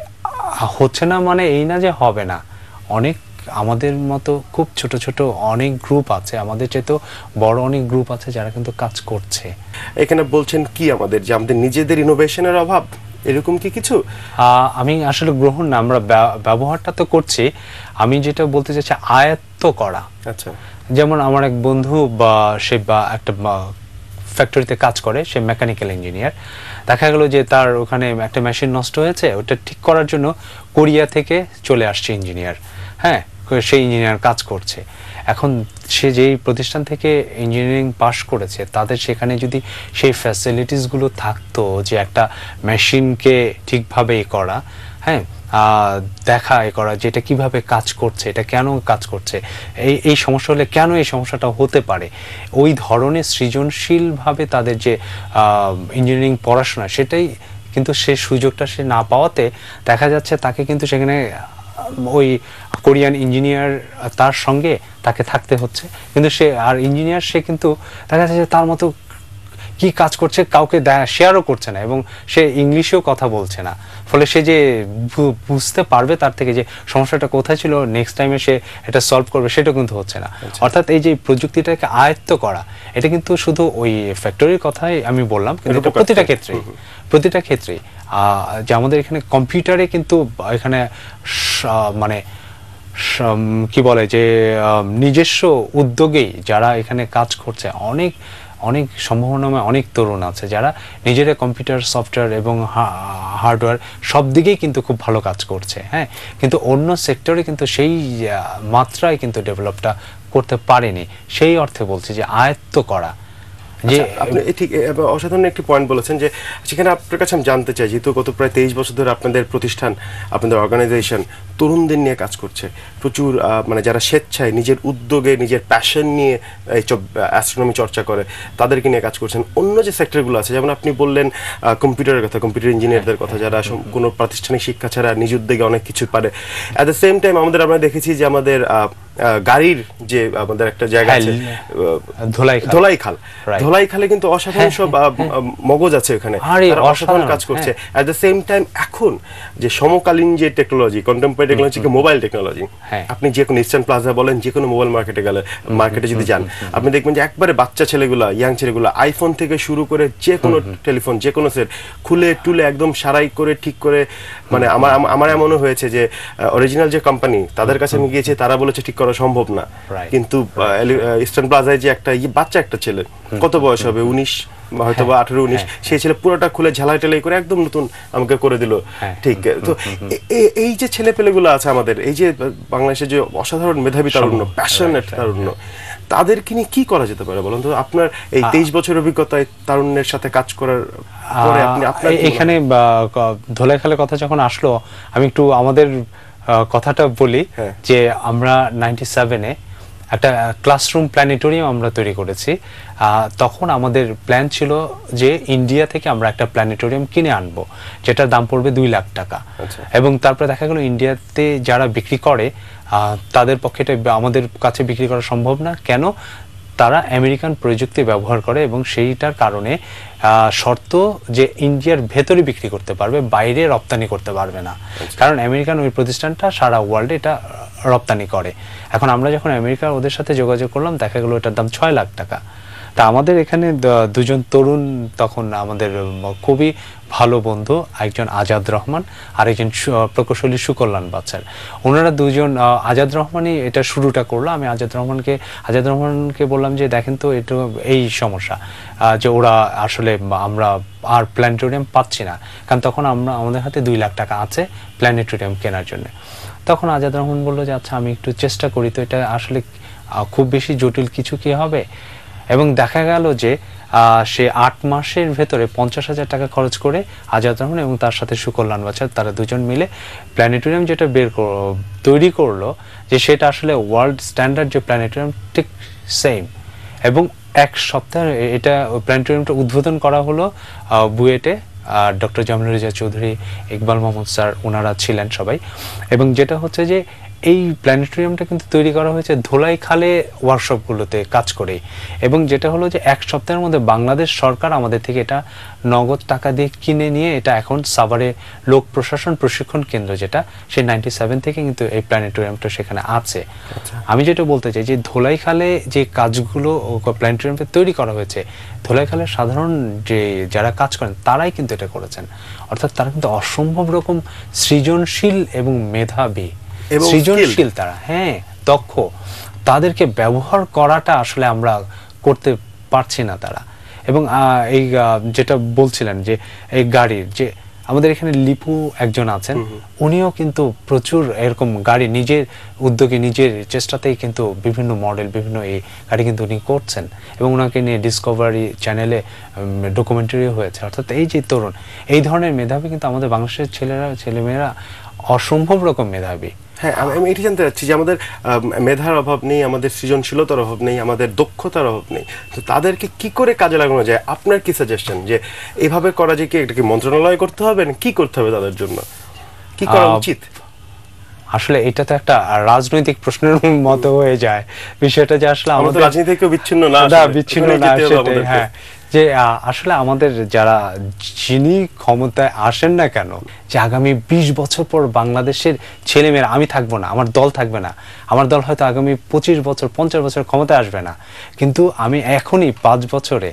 হচ্ছে না মানে এই না যে হবে না। অনেক আমাদের মতো খুব ছোট ছোট অনেক গ্রুপ আছে আমাদের চেয়েতেও বড় অনেক গ্রুপ আছে যারা কিন্তু কাজ করছে। এখানে বলছেন কি আমাদের যে আমাদের নিজেদের ইনোভেশনের অভাব? এরকম কি কিছু? আমি আসলে গ্রহণ না আমরা ব্যবহারটা তো করছি। আমি যেটা বলতে চাইছি আয়ত্ত করা। আচ্ছা। যেমন আমার এক বন্ধু বা সে বা একটা ফ্যাক্টরিতে কাজ করে সে মেকানিক্যাল ইঞ্জিনিয়ার দেখা গেল যে তার ওখানে একটা মেশিন নষ্ট হয়েছে ওটা ঠিক করার জন্য কোরিয়া থেকে চলে আসছে ইঞ্জিনিয়ার হ্যাঁ সেই ইঞ্জিনিয়ার কাজ করছে। এখন সে যেই প্রতিষ্ঠান থেকে ইঞ্জিনিয়ারিং পাশ করেছে, তাদের সেখানে যদি সেই ফ্যাসিলিটিসগুলো থাকতো যে একটা মেশিনকে ঠিকভাবে করা হ্যাঁ দেখা, এ করা যে এটা কীভাবে কাজ করছে, এটা কেন কাজ করছে, এই এই সমস্যা হলে কেন এই সমস্যাটা হতে পারে, ওই ধরনের সৃজনশীলভাবে তাদের যে ইঞ্জিনিয়ারিং পড়াশোনা, সেটাই কিন্তু সে সুযোগটা সে না পাওয়াতে দেখা যাচ্ছে তাকে কিন্তু সেখানে ওই কোরিয়ান ইঞ্জিনিয়ার তার সঙ্গে তাকে থাকতে হচ্ছে। কিন্তু সে, আর ইঞ্জিনিয়ার সে কিন্তু দেখা যাচ্ছে তার মতো কি কাজ করছে কাউকে শেয়ারও করছে না এবং সে ইংলিশেও কথা বলছে না। ফলে সে যে বুঝতে পারবে তার থেকে যে সমস্যাটা কোথায় ছিল নেক্সট টাইমে সে এটা সলভ করবে সেটা কিন্তু হচ্ছে না। অর্থাৎ এই যে প্রযুক্তিটাকে আয়ত্ত করা এটা কিন্তু শুধু ওই ফ্যাক্টরির কথাই আমি বললাম কিন্তু প্রতিটা ক্ষেত্রেই। প্রতিটা ক্ষেত্রেই। আহ, যে আমাদের এখানে কম্পিউটারে কিন্তু এখানে মানে কি বলে যে নিজস্ব উদ্যোগেই যারা এখানে কাজ করছে অনেক অনেক সম্ভাবনাময় অনেক তরুণ আছে যারা নিজেরা কম্পিউটার, সফটওয়্যার এবং হার্ডওয়্যার সব দিকেই কিন্তু খুব ভালো কাজ করছে হ্যাঁ? কিন্তু অন্য সেক্টরে কিন্তু সেই মাত্রায় কিন্তু ডেভেলপটা করতে পারেনি। সেই অর্থে বলছি যে আয়ত্ত করা যে আচ্ছা, আপনি ঠিক অসাধারণ একটি পয়েন্ট বলেছেন যে সেখানে আপনার কাছে আমি জানতে চাই যেহেতু গত প্রায় তেইশ বছর ধরে আপনাদের প্রতিষ্ঠান আপনাদের অর্গানাইজেশন তরুণদের নিয়ে কাজ করছে প্রচুর মানে যারা স্বেচ্ছায় নিজের উদ্যোগে নিজের প্যাশন নিয়ে এই অ্যাস্ট্রোনমি চর্চা করে তাদেরকে নিয়ে কাজ করছেন। অন্য যে সেক্টরগুলো আছে যেমন আপনি বললেন কম্পিউটারের কথা কম্পিউটার ইঞ্জিনিয়ারদের কথা যারা কোনো প্রাতিষ্ঠানিক শিক্ষা ছাড়া নিজ উদ্যোগে অনেক কিছু পারে। অ্যাট দ্য সেম টাইম আমাদের আমরা দেখেছি যে আমাদের গাড়ির যে আমাদের একটা জায়গা হ্যাঁ, আছে ধোলাই খাল। ধোলাই খাল কিন্তু অসাধারণ সব আহ, আহ, মগজ আছে ওখানে। অসাধারণ কাজ করছে। অ্যাট দ্য সেম টাইম এখন যে সমকালীন যে technology contemporary technology mobile technology হ্যাঁ। আপনি যে কোনো ইস্টার্ন প্লাজা বলেন যে কোনো মোবাইল মার্কেটে গেলে মার্কেটে যদি যান আপনি দেখবেন যে একবারে বাচ্চা ছেলেগুলা ইয়াং ছেলেগুলা আইফোন থেকে শুরু করে যে কোনো টেলিফোন যে কোনো সেট খুলে টুলে একদম সারাই করে ঠিক করে মানে আমার আমার এমনও হয়েছে যে অরিজিনাল যে কোম্পানি তাদের কাছে আমি গিয়েছি তারা বলেছে ঠিক করা সম্ভব না। কিন্তু ইস্টার্ন প্লাজায় যে একটা ইয়ে বাচ্চা একটা ছেলে কত বয়স হবে? উনিশ হয়তো বা আঠারো উনিশ সেই ছেলে পুরোটা খুলে ঝালাই টেলাই করে একদম নতুন আমাকে করে দিল। হ্যাঁ। ঠিক তো এই যে ছেলে পেলেগুলো আছে আমাদের এই যে বাংলাদেশের যে অসাধারণ মেধাবী তারুণ্য প্যাশনেট তারুণ্য তাদেরকে নিয়ে কি করা যেতে পারে বলুন তো? আপনার এই তেইশ বছর অভিজ্ঞতায় তারুণ্যের সাথে কাজ করার পরে আপনি আপনার আহ, কি হয়? এখানে ধোলাইখালের কথা যখন আসলো আমি একটু আমাদের কথাটা বলি হ্যাঁ। যে আমরা নাইনটি সেভেনে একটা ক্লাসরুম প্ল্যানেটোরিয়াম আমরা তৈরি করেছি তখন আমাদের প্ল্যান ছিল যে ইন্ডিয়া থেকে আমরা একটা প্ল্যানেটোরিয়াম কিনে আনব যেটার দাম পড়বে দুই লাখ টাকা আচ্ছা। এবং তারপরে দেখা গেল ইন্ডিয়াতে যারা বিক্রি করে আহ, তাদের পক্ষে এটা আমাদের কাছে বিক্রি করা সম্ভব না কেন তারা আমেরিকান প্রযুক্তি ব্যবহার করে এবং সেইটার কারণে শর্ত যে ইন্ডিয়ার ভেতরে বিক্রি করতে পারবে বাইরে রপ্তানি করতে পারবে না। কারণ আমেরিকান ওই প্রতিষ্ঠানটা সারা ওয়ার্ল্ডে এটা রপ্তানি করে। এখন আমরা যখন আমেরিকা ওদের সাথে যোগাযোগ করলাম দেখা গেলো এটার দাম ছয় লাখ টাকা। তা আমাদের এখানে দুজন তরুণ তখন আমাদের খুবই ভালো বন্ধু, একজন আজাদ রহমান আর একজন প্রকৌশলী সুকল্যাণ বাচ্চার। ওনারা দুজন আজাদ রহমানই এটা শুরুটা করল। আমি আজাদ রহমানকে আজাদ রহমানকে বললাম যে, দেখেন তো এটা এই সমস্যা যে ওরা আসলে আমরা আর প্ল্যানেটোরিয়াম পাচ্ছি না। কারণ তখন আমরা, আমাদের হাতে দুই লাখ টাকা আছে প্ল্যানেটোরিয়াম কেনার জন্য। তখন আজাদ রহমান বলল যে আচ্ছা আমি একটু চেষ্টা করি তো, এটা আসলে খুব বেশি জটিল কিছু কি হবে? এবং দেখা গেল যে সে আট মাসের ভেতরে পঞ্চাশ হাজার টাকা খরচ করে আজাদ রহমান এবং তার সাথে সুকল্যাণ বাচ্চার তারা দুজন মিলে প্ল্যানেটোরিয়াম যেটা বের তৈরি করল, যে সেটা আসলে ওয়ার্ল্ড স্ট্যান্ডার্ড যে প্ল্যানেটোরিয়াম, ঠিক সেম এবং এক সপ্তাহে এটা প্ল্যানেটোরিয়ামটা উদ্বোধন করা হলো বুয়েটে ডক্টর জামিল রেজা চৌধুরী, ইকবাল মোহাম্মদ স্যার ওনারা ছিলেন সবাই। এবং যেটা হচ্ছে যে এই প্ল্যানেটোরিয়ামটা কিন্তু তৈরি করা হয়েছে ধোলাই খালে ওয়ার্কশপগুলোতে কাজ করে এবং যেটা হলো যে এক সপ্তাহের মধ্যে বাংলাদেশ সরকার আমাদের থেকে এটা নগদ টাকা দিয়ে কিনে নিয়ে এটা এখন সাভারে লোক প্রশাসন প্রশিক্ষণ কেন্দ্র যেটা সেই নাইনটি সেভেন থেকে কিন্তু এই প্ল্যানেটোরিয়ামটা সেখানে আছে। আমি যেটা বলতে চাই যে ধোলাই খালে যে কাজগুলো প্ল্যানেটোরিয়ামটা তৈরি করা হয়েছে ধোলাই খালের সাধারণ যে যারা কাজ করেন তারাই কিন্তু এটা করেছেন। অর্থাৎ তারা কিন্তু অসম্ভব রকম সৃজনশীল এবং মেধাবী। সৃজনশীল তারা হ্যাঁ দক্ষ। তাদেরকে ব্যবহার করাটা আসলে আমরা করতে পারছি না তারা। এবং এই যেটা বলছিলেন যে এই গাড়ির যে আমাদের এখানে লিপু একজন আছেন উনিও কিন্তু প্রচুর এরকম গাড়ি নিজের উদ্যোগে নিজের চেষ্টাতেই কিন্তু বিভিন্ন মডেল বিভিন্ন এই গাড়ি কিন্তু উনি করছেন। এবং ওনাকে নিয়ে ডিসকভারি চ্যানেলে ডকুমেন্টারিও হয়েছে। অর্থাৎ এই যে তরুণ এই ধরনের মেধাবী কিন্তু আমাদের বাংলাদেশের ছেলেরা ছেলেমেয়েরা অসম্ভব রকম মেধাবী। হ্যাঁ আমি এটি জানতে চাচ্ছি যে আমাদের মেধার অভাব নেই আমাদের সৃজনশীলতার অভাব নেই আমাদের দক্ষতার অভাব নেই। তো তাদেরকে কি করে কাজে লাগানো যায়? আপনার কি সাজেশন যে এভাবে করা যায় কি? এটা কি মন্ত্রণালয় করতে হবে না কি করতে হবে তাদের জন্য? কি করা উচিত? আসলে এটা তো একটা রাজনৈতিক প্রশ্নের মতো হয়ে যায়। বিষয়টা যে আসলে আমাদের রাজনীতি থেকে বিচ্ছিন্ন না না বিচ্ছিন্ন না সেটাই, হ্যাঁ। যে আসলে আমাদের যারা যিনি ক্ষমতায় আসেন না কেন যে আগামী ২০ বছর পর বাংলাদেশের ছেলেমেয়েরা আমি থাকব না আমার দল থাকবে না আমার দল হয়তো আগামী পঁচিশ বছর পঞ্চাশ বছর ক্ষমতায় আসবে না কিন্তু আমি এখনই পাঁচ বছরে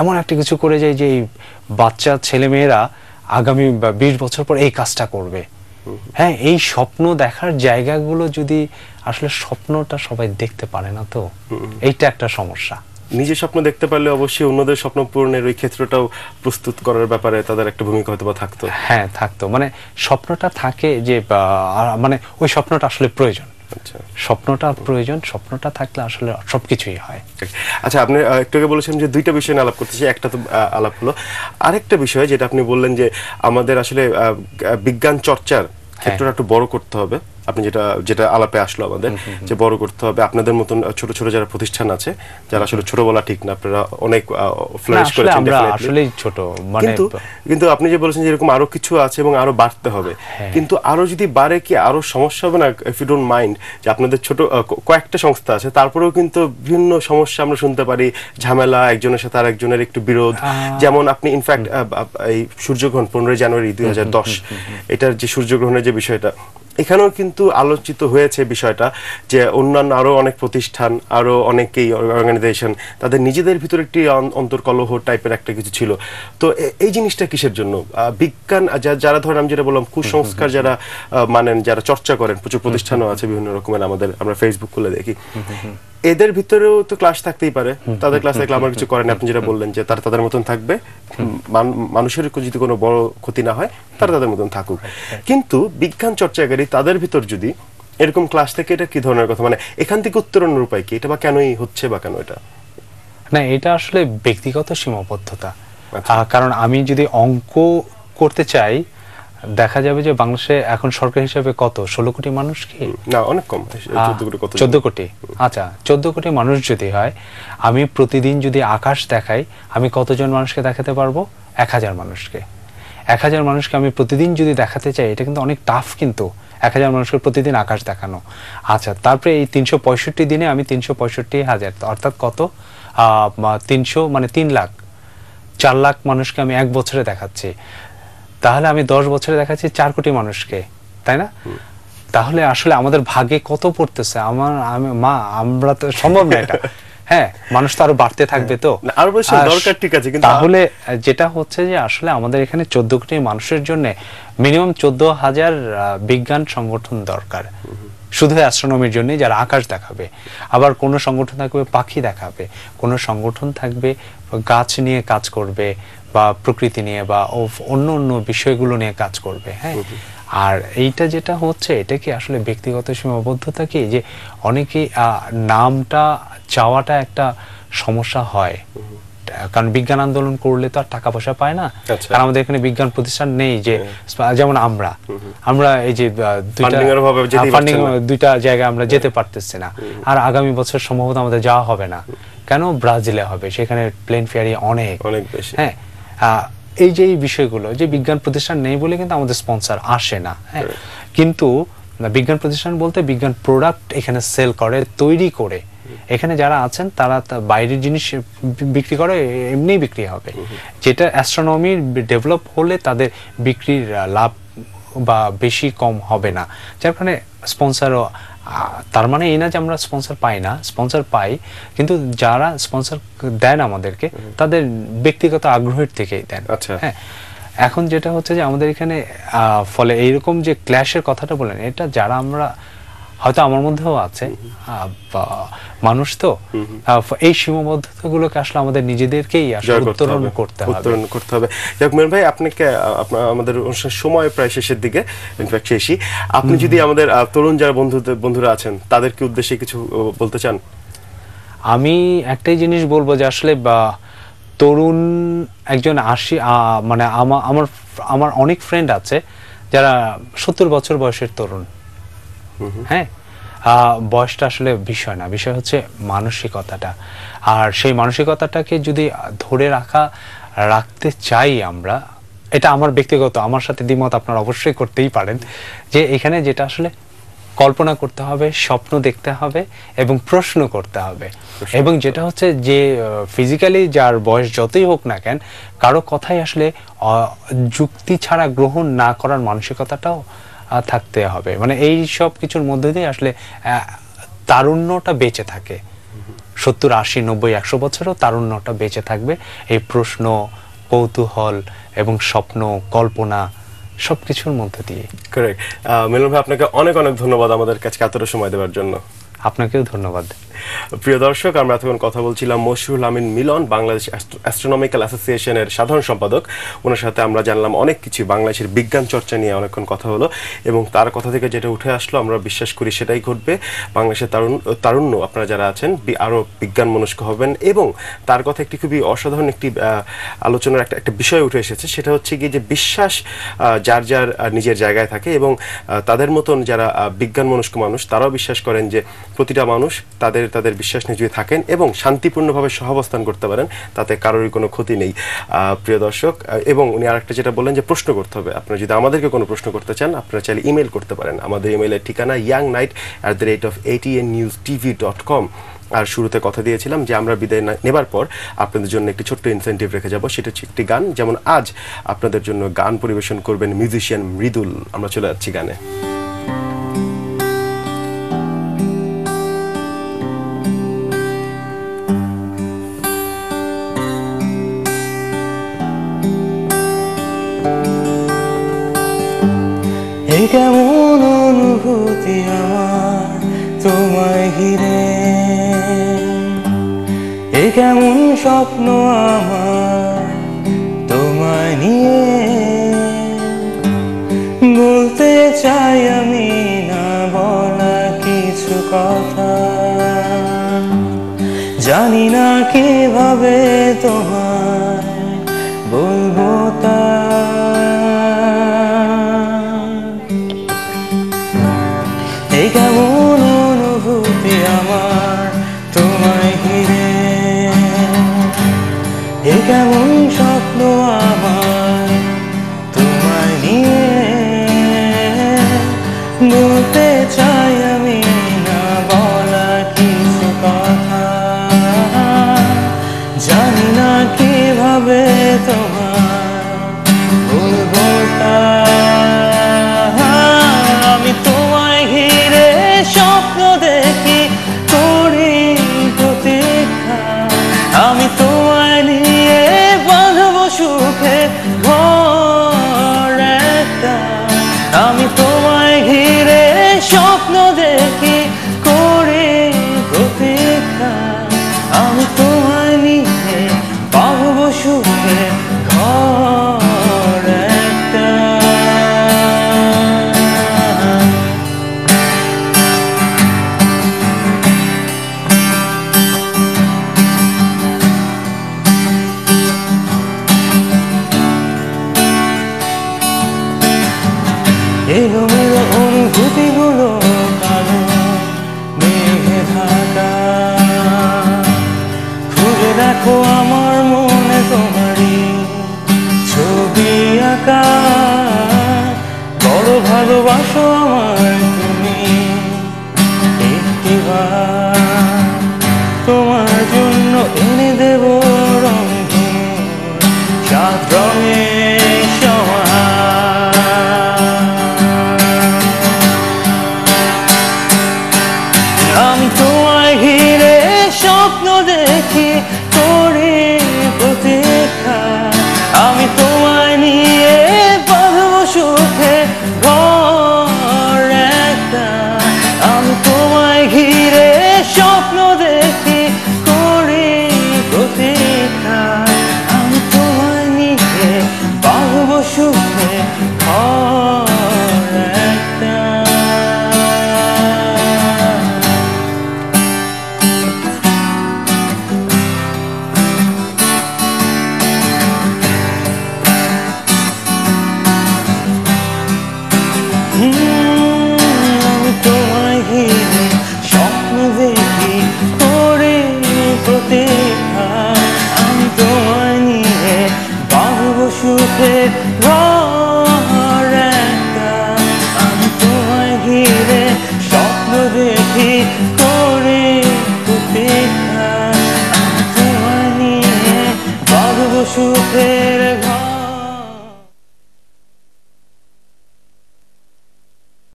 এমন একটা কিছু করে যাই যে এই বাচ্চা ছেলেমেয়েরা আগামী বিশ বছর পর এই কাজটা করবে। হ্যাঁ এই স্বপ্ন দেখার জায়গাগুলো যদি আসলে স্বপ্নটা সবাই দেখতে পারে না তো? এইটা একটা সমস্যা। নিজের স্বপ্ন দেখতে পারলে অবশ্যই অন্যদের স্বপ্ন পূরণের ওই ক্ষেত্রটাও প্রস্তুত করার ব্যাপারে তাদের একটা ভূমিকা হয়তো বা থাকতো। হ্যাঁ থাকতো। মানে স্বপ্নটা থাকে যে মানে ওই স্বপ্নটা আসলে প্রয়োজন। আচ্ছা। স্বপ্নটা প্রয়োজন স্বপ্নটা থাকলে আসলে সবকিছুই হয়। আচ্ছা আপনি একটু আগে বলেছেন যে দুইটা বিষয় নিয়ে আলাপ করতেছি একটা তো আলাপ হলো। আরেকটা বিষয় যেটা আপনি বললেন যে আমাদের আসলে বিজ্ঞান চর্চার ক্ষেত্রটা একটু বড় করতে হবে। আপনি যেটা যেটা আলাপে আসলো আমাদের যে বড় করতে হবে। আপনাদের মতন ছোট ছোট যারা প্রতিষ্ঠান আছে যারা আসলে ছোট বলা ঠিক না আপনারা অনেক ফ্লারিশ করেছেন আমরা। আসলেই ছোট মানে কিন্তু কিন্তু আপনি যে বলেছেন যে এরকম আরও কিছু আছে এবং আরও বাড়তে হবে হ্যাঁ। কিন্তু আরও যদি বাড়ে কি আরও সমস্যা হবে না ইফ ইউ ডোন্ট মাইন্ড যে আপনাদের ছোট কয়েকটা সংস্থা আছে তারপরেও কিন্তু বিভিন্ন সমস্যা আমরা শুনতে পারি ঝামেলা একজনের সাথে আর একজনের একটু বিরোধ। যেমন আপনি ইনফ্যাক্ট এই সূর্যগ্রহণ পনেরোই জানুয়ারি দুই হাজার দশ এটার যে সূর্যগ্রহণের যে বিষয়টা এখানেও কিন্তু আলোচিত হয়েছে বিষয়টা যে অন্যান্য আরও অনেক প্রতিষ্ঠান আরও অনেকেই অর্গানাইজেশন তাদের নিজেদের ভিতরে একটি অন্তর্কলহ টাইপের একটা কিছু ছিল। তো এই জিনিসটা কিসের জন্য? বিজ্ঞান যারা ধরেন আমি যেটা বললাম কুসংস্কার যারা মানেন যারা চর্চা করেন প্রচুর প্রতিষ্ঠানও আছে বিভিন্ন রকমের আমাদের আমরা ফেসবুক খুলে দেখি। এদের ভিতরেও তো ক্লাস থাকতেই পারে। তাদের ক্লাস থাকলে আমার কিছু করেন। আপনি যেটা বললেন যে তারা তাদের মতন থাকবে মানুষের যদি কোনো বড় ক্ষতি না হয় তারা তাদের মতন থাকুক। কিন্তু বিজ্ঞান চর্চাকারী তাদের ভিতর যদি এরকম ক্লাস থেকে এটা কি ধরনের কথা? মানে এখান থেকে উত্তরণের উপায় কি? এটা বা কেনই হচ্ছে বা কেন এটা? না এটা আসলে ব্যক্তিগত সীমাবদ্ধতা। আচ্ছা। কারণ আমি যদি অঙ্ক করতে চাই দেখা যাবে যে বাংলাদেশে এখন সরকার হিসেবে কত? ষোলো কোটি মানুষ কি? না অনেক কম। চোদ্দ কোটি চোদ্দ কোটি? আচ্ছা চোদ্দ কোটি মানুষ যদি হয় আমি প্রতিদিন যদি আকাশ দেখাই আমি কতজন মানুষকে দেখাতে পারব? এক হাজার মানুষকে। এক হাজার মানুষকে আমি প্রতিদিন যদি দেখাতে চাই এটা কিন্তু অনেক টাফ কিন্তু এক হাজার মানুষকে প্রতিদিন আকাশ দেখানো। আচ্ছা তারপরে এই তিনশো পঁয়ষট্টি দিনে আমি তিনশো পঁয়ষট্টি হাজার অর্থাৎ কত? তিনশো মানে তিন লাখ চার লাখ মানুষকে আমি এক বছরে দেখাচ্ছি। তাহলে আমি দশ বছরে দেখাচ্ছি চার কোটি মানুষকে তাই না? তাহলে আসলে আমাদের ভাগে কত পড়তেছে? আমার আমি মা আমরা তো সম্ভব না এটা। হ্যাঁ মানুষ তো আরও বাড়তে থাকবে তো। আরও বেশি দরকার ঠিক আছে, কিন্তু তাহলে যেটা হচ্ছে যে আসলে আমাদের এখানে চোদ্দ কোটি মানুষের জন্য মিনিমাম চোদ্দ হাজার বিজ্ঞান সংগঠন দরকার। শুধু অ্যাস্ট্রোনমির জন্য যারা আকাশ দেখাবে আবার কোনো সংগঠন থাকবে পাখি দেখাবে কোনো সংগঠন থাকবে গাছ নিয়ে কাজ করবে বা প্রকৃতি নিয়ে বা অন্য অন্য বিষয়গুলো নিয়ে কাজ করবে হ্যাঁ? আর এইটা যেটা হচ্ছে এটা কি আসলে ব্যক্তিগত সীমাবদ্ধতা কি? যে অনেকে নামটা চাওয়াটা একটা সমস্যা হয়। কারণ বিজ্ঞান আন্দোলন করলে তো আর টাকা পয়সা পায় না। আচ্ছা। কারণ আমাদের এখানে বিজ্ঞান প্রতিষ্ঠান নেই যে যেমন আমরা। আমরা এই যে দুইটা হ্যাঁ। দুইটা জায়গায় আমরা যেতে পারতেছি না। আর আগামী বছর সম্ভবত আমাদের যাওয়া হবে না। কেন? ব্রাজিলে হবে। সেখানে প্লেন ফেয়ারি অনেক। অনেক বেশি। হ্যাঁ এই যে এই বিষয়গুলো, যে বিজ্ঞান প্রতিষ্ঠান নেই বলে কিন্তু আমাদের স্পন্সর আসে না হ্যাঁ? কিন্তু বিজ্ঞান প্রতিষ্ঠান বলতে বিজ্ঞান প্রোডাক্ট এখানে সেল করে, তৈরি করে। এখানে যারা আছেন, তারা বাইরের জিনিস বিক্রি করে, এমনিই বিক্রি হবে। যেটা অ্যাস্ট্রোনমির ডেভেলপ হলে তাদের বিক্রির লাভ বা বেশি কম হবে না। যার কারণে স্পন্সারও তার মানে এই না যে আমরা স্পন্সর পাই না স্পন্সর পাই কিন্তু যারা স্পন্সর দেন আমাদেরকে তাদের ব্যক্তিগত আগ্রহের থেকেই দেন আচ্ছা। হ্যাঁ এখন যেটা হচ্ছে যে আমাদের এখানে আহ, ফলে এইরকম যে ক্ল্যাশের কথাটা বলেন এটা যারা আমরা হয়তো আমার মধ্যেও আছে। মানুষ তো। এই সীমাবদ্ধতাগুলোকে আসলে আমাদের নিজেদেরকেই উত্তরণ হবে। করতে হবে। উত্তরণ করতে হবে। যাক মেন ভাই আপনাকে আমাদের অনুষ্ঠানের সময় প্রায় শেষের দিকে ইনফ্যাক্ট শেষই। আপনি যদি আমাদের তরুণ যারা বন্ধুদের বন্ধুরা আছেন তাদেরকে উদ্দেশ্যে কিছু বলতে চান? আমি একটাই জিনিস বলব যে আসলে বা তরুণ একজন আশি আহ, মানে আমার আমার আমার অনেক ফ্রেন্ড আছে যারা সত্তর বছর বয়সের তরুণ। হ্যাঁ? বয়সটা আসলে বিষয় না বিষয় হচ্ছে মানসিকতাটা। আর সেই মানসিকতাটাকে যদি ধরে রাখা রাখতে চাই আমরা এটা আমার ব্যক্তিগত আমার সাথে দ্বিমত আপনারা অবশ্যই করতেই পারেন যে এখানে যেটা আসলে কল্পনা করতে হবে স্বপ্ন দেখতে হবে এবং প্রশ্ন করতে হবে। এবং যেটা হচ্ছে যে ফিজিক্যালি যার বয়স যতই হোক না কেন কারও কথাই আসলে যুক্তি ছাড়া গ্রহণ না করার মানসিকতাটাও থাকতে হবে। মানে এই সব কিছুর মধ্যে দিয়ে আসলে তারুণ্যটা বেঁচে থাকে। সত্তর আশি নব্বই একশো বছরও তারুণ্যটা বেঁচে থাকবে। এই প্রশ্ন কৌতূহল এবং স্বপ্ন কল্পনা সব কিছুর মধ্যে দিয়ে। করেক্ট মিলন ভাই আপনাকে অনেক অনেক ধন্যবাদ আমাদের কাছে এতটা সময় দেওয়ার জন্য। আপনাকেও ধন্যবাদ। প্রিয় দর্শক, আমরা এতক্ষণ কথা বলছিলাম মশরুল আমিন মিলন, বাংলাদেশ অ্যাস্ট্রোনমিক্যাল অ্যাসোসিয়েশনের সাধারণ সম্পাদক। ওনার সাথে আমরা জানলাম অনেক কিছু, বাংলাদেশের বিজ্ঞান চর্চা নিয়ে অনেকক্ষণ কথা হলো এবং তার কথা থেকে যেটা উঠে আসলো, আমরা বিশ্বাস করি সেটাই ঘটবে। বাংলাদেশের তারুণ তারুণ্য আপনারা যারা আছেন আরও আরও বিজ্ঞান মনস্ক হবেন এবং তার কথা একটি খুবই অসাধারণ একটি আলোচনার একটা একটা বিষয় উঠে এসেছে, সেটা হচ্ছে গিয়ে যে বিশ্বাস যার যার নিজের জায়গায় থাকে এবং তাদের মতন যারা বিজ্ঞান মনস্ক মানুষ, তারাও বিশ্বাস করেন যে প্রতিটা মানুষ তাদের তাদের তাদের বিশ্বাস নিয়ে যদি থাকেন এবং শান্তিপূর্ণভাবে সহাবস্থান করতে পারেন, তাতে কারোরই কোনো ক্ষতি নেই। প্রিয় দর্শক এবং উনি আরেকটা যেটা বললেন যে প্রশ্ন করতে হবে। আপনারা যদি আমাদেরকে কোনো প্রশ্ন করতে চান, আপনারা চাইলে ইমেল করতে পারেন। আমাদের ইমেলের ঠিকানা young night at the rate of ATN news TV dot com আর শুরুতে কথা দিয়েছিলাম যে আমরা বিদায় নেবার পর আপনাদের জন্য একটি ছোট্ট ইনসেন্টিভ রেখে যাব। সেটা হচ্ছে একটি গান। যেমন আজ আপনাদের জন্য গান পরিবেশন করবেন মিউজিশিয়ান মৃদুল। আমরা চলে যাচ্ছি গানে। কেমন অনুভূতি আমার, তোমায় ঘিরে। এই কেমন স্বপ্ন আমার, তোমায় নিয়ে। বলতে চাই আমি না, বলা কিছু কথা। জানি না কীভাবে তোমায় আমি তোমায় ঘিরে স্বপ্ন দেখি।